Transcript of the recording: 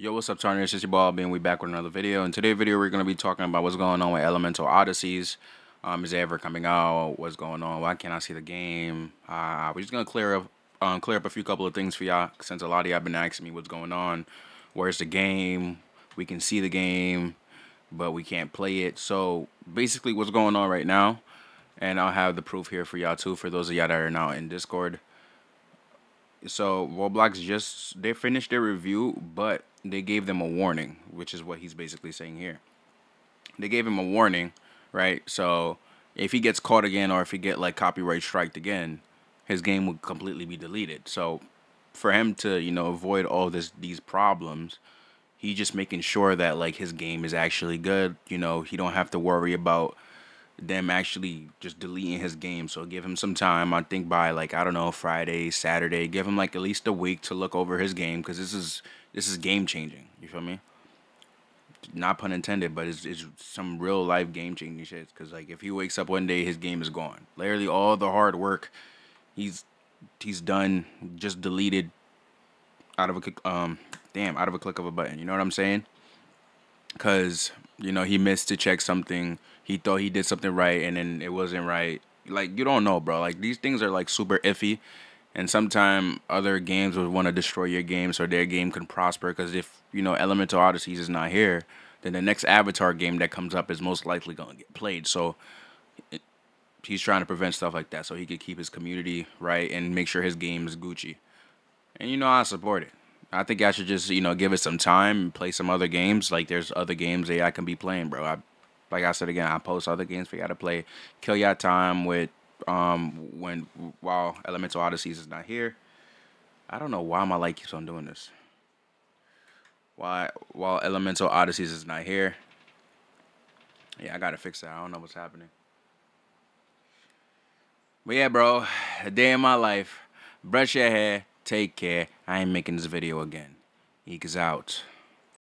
Yo, what's up, Tarnish? It's your ball being we back with another video. In today's video, we're going to be talking about what's going on with Elemental Odysseys. Um, is it ever coming out? What's going on? Why can't I see the game? Uh, we're just going to clear up um, clear up a few couple of things for y'all since a lot of y'all been asking me what's going on. Where's the game? We can see the game, but we can't play it. So basically what's going on right now, and I'll have the proof here for y'all too, for those of y'all that are now in Discord. So Roblox just, they finished their review, but they gave them a warning, which is what he's basically saying here. They gave him a warning, right? So if he gets caught again or if he get like copyright striked again, his game would completely be deleted. So for him to, you know, avoid all this these problems, he just making sure that like his game is actually good. You know, he don't have to worry about them actually just deleting his game. So give him some time. I think by like I don't know Friday, Saturday, give him like at least a week to look over his game because this is this is game changing. You feel me? Not pun intended, but it's, it's some real life game changing shit. Because like if he wakes up one day, his game is gone. Literally all the hard work he's he's done just deleted out of a um damn out of a click of a button. You know what I'm saying? Because you know he missed to check something. He thought he did something right, and then it wasn't right. Like you don't know, bro. Like these things are like super iffy and sometimes other games would want to destroy your game so their game can prosper because if you know elemental odysseys is not here then the next avatar game that comes up is most likely going to get played so it, he's trying to prevent stuff like that so he could keep his community right and make sure his game is gucci and you know i support it i think i should just you know give it some time and play some other games like there's other games that i can be playing bro I, like i said again i post other games for y'all to play kill your time with um, when while Elemental Odysseys is not here. I don't know why my light keeps on doing this. Why while Elemental Odysseys is not here. Yeah, I gotta fix that. I don't know what's happening. But yeah, bro, a day in my life. Brush your hair. Take care. I ain't making this video again. Eeks out.